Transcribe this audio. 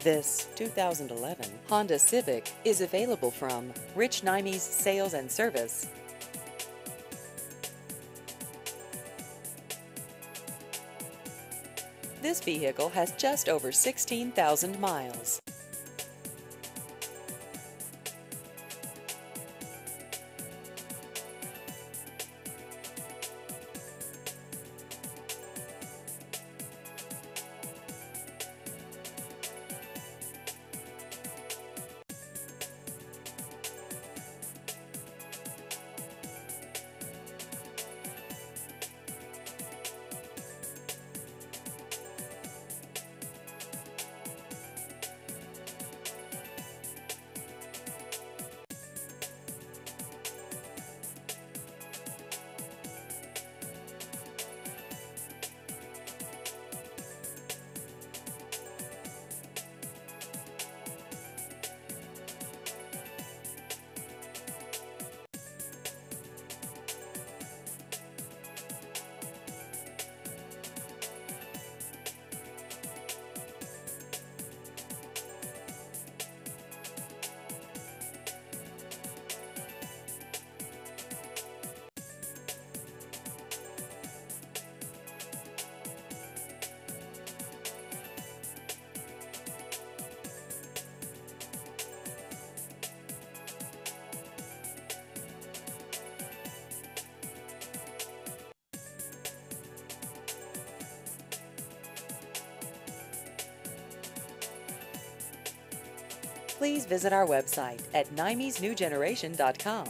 This 2011 Honda Civic is available from Rich Nimeys Sales and Service. This vehicle has just over 16,000 miles. Please visit our website at nimeysnewgeneration.com.